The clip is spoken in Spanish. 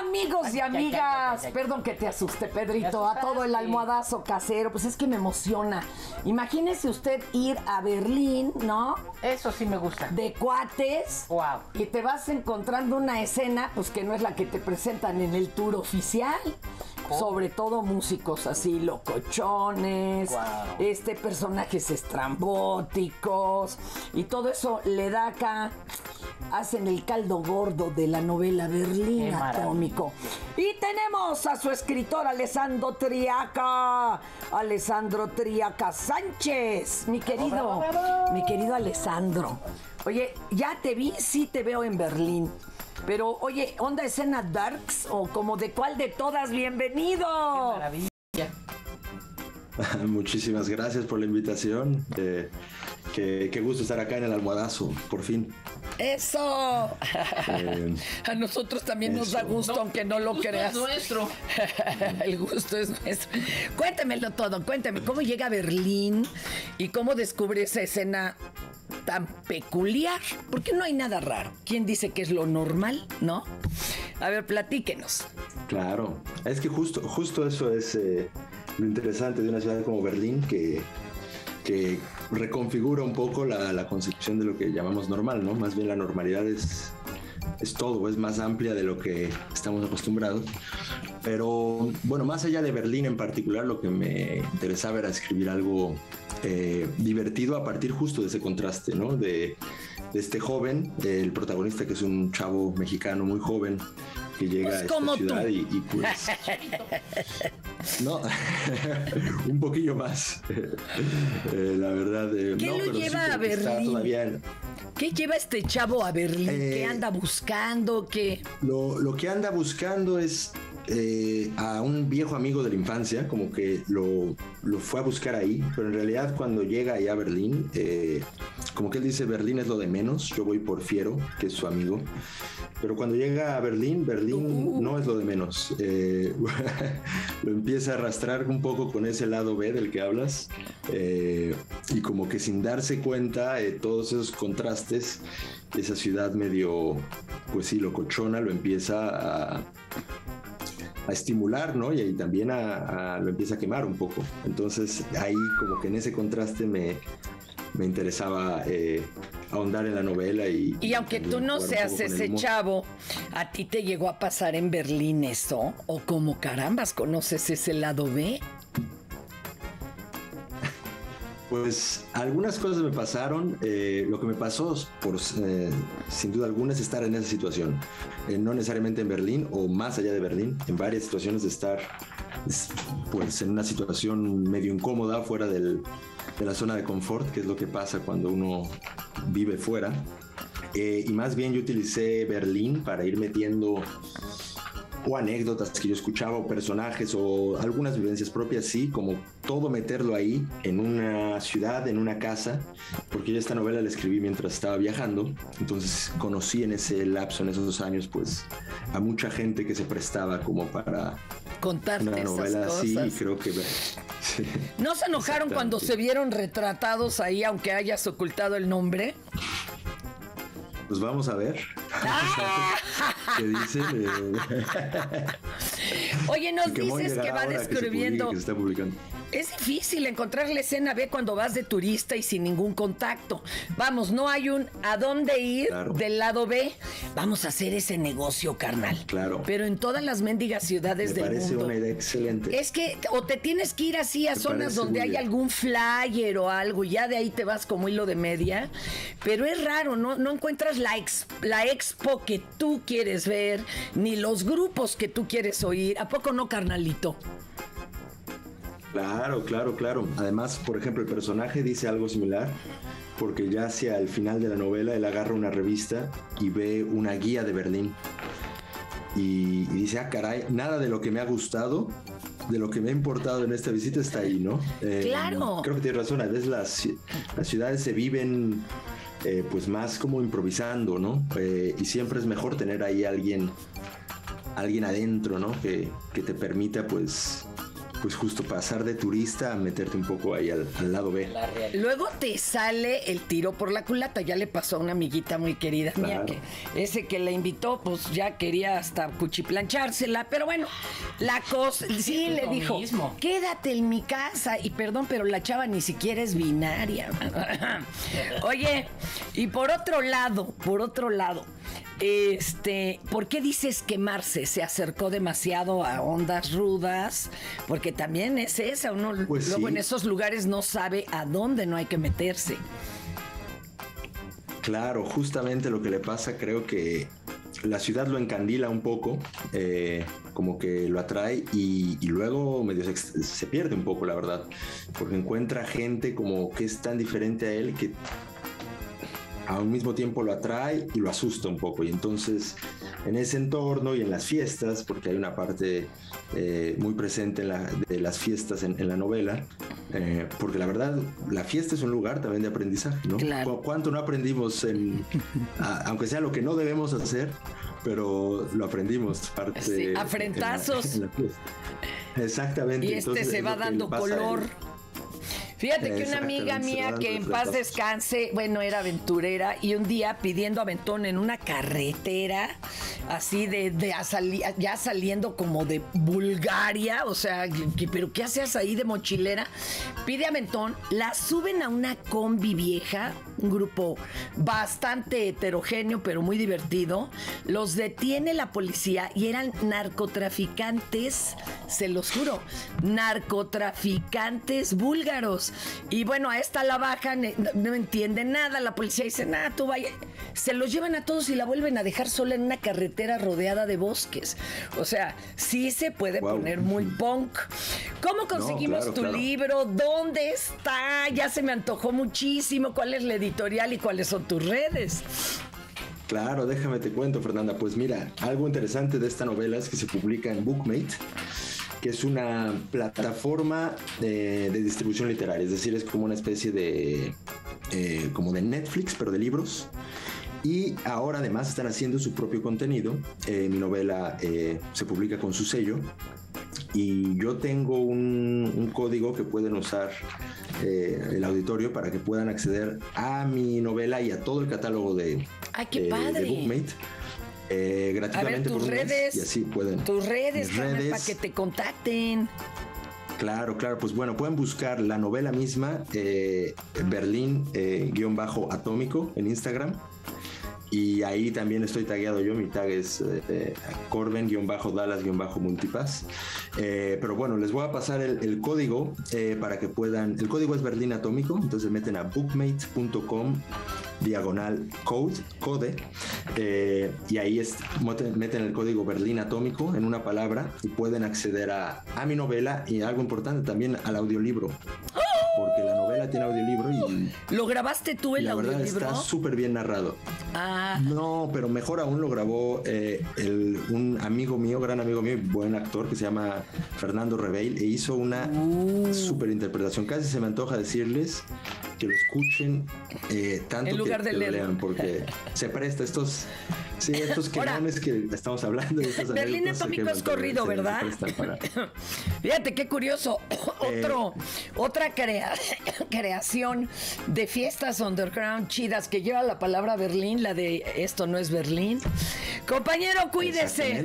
amigos y amigas, perdón que te asuste, Pedrito, a todo el almohadazo casero, pues es que me emociona. Imagínese usted ir a Berlín, ¿no? Eso sí me gusta. De cuates. Wow. Y te vas encontrando una escena, pues que no es la que te presentan en el tour oficial. Sobre todo músicos así, locochones, Wow. este, personajes estrambóticos. Y todo eso le da acá. Hacen el caldo gordo de la novela Berlín Qué. Atómico. Y tenemos a su escritor Alessandro Triaca. Alessandro Triaca Sánchez. Mi querido, mi querido Alessandro. Oye, ya te vi, sí te veo en Berlín. Pero, oye, ¿onda escena Darks? ¿O como de cuál de todas? ¡Bienvenido! Maravilla. Muchísimas gracias por la invitación. Eh, qué, qué gusto estar acá en el almohadazo, por fin. ¡Eso! Eh, A nosotros también nos da gusto, aunque no lo Gusto es creas. nuestro. El gusto es nuestro. Cuéntemelo todo, cuénteme. ¿Cómo llega a Berlín y cómo descubre esa escena tan peculiar? Porque no hay nada raro. ¿Quién dice que es lo normal, no? A ver, platíquenos. claro, es que justo, justo eso es eh, lo interesante de una ciudad como Berlín, que, que reconfigura un poco la, la concepción de lo que llamamos normal, ¿no? Más bien la normalidad es, es todo, es más amplia de lo que estamos acostumbrados. Pero bueno, más allá de Berlín en particular, lo que me interesaba era escribir algo eh, divertido a partir justo de ese contraste, ¿no? De, de este joven, el protagonista que es un chavo mexicano muy joven que llega Pues a esta ciudad y, y pues... No, un poquillo más. Eh, la verdad. eh, ¿Qué no, lo pero sí lleva a Berlín? todavía en- ¿Qué lleva este chavo a Berlín? ¿Qué Eh, anda buscando? ¿Qué? Lo, lo que anda buscando es eh, a un viejo amigo de la infancia, como que lo, lo fue a buscar ahí, pero en realidad cuando llega allá a Berlín, eh, como que él dice, Berlín es lo de menos, yo voy por Fiero, que es su amigo, pero cuando llega a Berlín, Berlín Uh. no es lo de menos, Eh, lo empieza a arrastrar un poco con ese lado B del que hablas, eh, y como que sin darse cuenta, eh, todos esos contrastes, esa ciudad medio, pues sí, locochona, lo empieza a, a estimular, ¿no? Y ahí también a, a- lo empieza a quemar un poco. Entonces ahí como que en ese contraste me, me interesaba eh, ahondar en la novela y... Y aunque tú no seas ese chavo, ¿a ti te llegó a pasar en Berlín eso? ¿O como carambas conoces ese lado B? Pues algunas cosas me pasaron. eh, lo que me pasó, por, eh, sin duda alguna, es estar en esa situación. Eh, no necesariamente en Berlín o más allá de Berlín, en varias situaciones de estar es, pues en una situación medio incómoda fuera del- de la zona de confort, que es lo que pasa cuando uno vive fuera. Eh, y más bien yo utilicé Berlín para ir metiendo o anécdotas que yo escuchaba, o personajes, o algunas vivencias propias, sí, como todo meterlo ahí, en una ciudad, en una casa, porque yo esta novela la escribí mientras estaba viajando, entonces conocí en ese lapso, en esos años, pues a mucha gente que se prestaba como para Contarte una esas novela así, y cosas. creo que... sí. ¿No se enojaron cuando se vieron retratados ahí, aunque hayas ocultado el nombre? Pues vamos a ver. ¿Qué dicen? Oye, nos que dices que va ahora que se descubriendo. publique, que. Es difícil encontrar la escena B cuando vas de turista y sin ningún contacto. Vamos, no hay un a dónde ir Claro. del lado B. Vamos a hacer ese negocio, carnal. Claro. Pero en todas las mendigas ciudades Me del parece mundo. una idea excelente. Es que o te tienes que ir así a Me zonas parece donde hay bien. algún flyer o algo, y ya de ahí te vas como hilo de media. Pero es raro, no, no encuentras la, ex- la expo que tú quieres ver, ni los grupos que tú quieres oír. ¿A poco no, carnalito? Claro, claro, claro. Además, por ejemplo, el personaje dice algo similar, porque ya hacia el final de la novela él agarra una revista y ve una guía de Berlín. Y, y dice, ah, caray, nada de lo que me ha gustado, de lo que me ha importado en esta visita está ahí, ¿no? Eh, Claro. Creo que tienes razón, a veces las, las ciudades se viven eh, pues más como improvisando, ¿no? Eh, y siempre es mejor tener ahí alguien, alguien adentro, ¿no? Que, que te permita pues pues justo pasar de turista a meterte un poco ahí al, lado B. Luego te sale el tiro por la culata, ya le pasó a una amiguita muy querida mía que ese que la invitó, pues ya quería hasta cuchiplanchársela, pero bueno, la cosa, sí, le dijo, quédate en mi casa, y perdón, pero la chava ni siquiera es binaria. Oye, y por otro lado, por otro lado, este, ¿por qué dices que Marce se acercó demasiado a ondas rudas? Porque también es esa, uno pues luego en esos lugares no sabe a dónde no hay que meterse. Claro, justamente lo que le pasa, creo que la ciudad lo encandila un poco, eh, como que lo atrae y, luego medio se, se, pierde un poco, la verdad, porque encuentra gente como que es tan diferente a él que a un mismo tiempo lo atrae y lo asusta un poco. Y entonces en ese entorno y en las fiestas, porque hay una parte eh, muy presente de las fiestas en, la novela, eh, porque la verdad la fiesta es un lugar también de aprendizaje, ¿no? ¿Cuánto no aprendimos, en, aunque sea lo que no debemos hacer, pero lo aprendimos parte sí, afrentazos. Exactamente. Y este se va dando color. Fíjate que una amiga mía que en paz descanse, bueno, era aventurera y un día pidiendo aventón en una carretera, así de, ya saliendo como de Bulgaria, o sea, pero ¿qué haces ahí de mochilera? Pide aventón, la suben a una combi vieja, un grupo bastante heterogéneo, pero muy divertido. Los detiene la policía y eran narcotraficantes, se los juro, narcotraficantes búlgaros. Y bueno, a esta la bajan, eh, no, entiende nada. La policía dice, nada, tú vaya. Se los llevan a todos y la vuelven a dejar sola en una carretera rodeada de bosques. O sea, sí se puede poner muy punk. ¿Cómo conseguimos tu libro? ¿Dónde está? Ya se me antojó muchísimo. ¿Cuál es la editorial y cuáles son tus redes? Claro, déjame te cuento, Fernanda. Pues mira, algo interesante de esta novela es que se publica en Bookmate que es una plataforma de, distribución literaria, es decir, es como una especie de, eh, como de Netflix, pero de libros. Y ahora además están haciendo su propio contenido. Eh, mi novela eh, se publica con su sello. Y yo tengo un, código que pueden usar el auditorio para que puedan acceder a mi novela y a todo el catálogo de, Ay, qué padre. de Bookmate eh, gratuitamente tus redes, y así pueden. Tus redes, para que te contacten. Claro, claro, pues bueno, pueden buscar la novela misma, eh, Berlín-atómico eh, en Instagram. Y ahí también estoy tagueado yo, mi tag es eh, Corben-Dallas-Multipass. pero bueno, les voy a pasar el, el código para que puedan. El código es Berlín Atómico, entonces meten a bookmate.com diagonal code, code, eh, y ahí es, meten el código Berlín Atómico en una palabra y pueden acceder a, a mi novela y algo importante también al audiolibro. Porque la novela tiene audiolibro y. ¿Lo grabaste tú el la verdad está súper bien narrado. Ah. No, pero mejor aún lo grabó eh, el, un amigo mío, gran amigo mío, buen actor que se llama Fernando Reveil e hizo una uh. súper interpretación. Casi se me antoja decirles que lo escuchen eh, tanto en lugar que, de lean porque se presta estos sí estos quemones que estamos hablando Berlín Atómico es corrido verdad fíjate qué curioso otro eh, otra creación de fiestas underground chidas que lleva la palabra Berlín la de esto no es Berlín. Compañero cuídese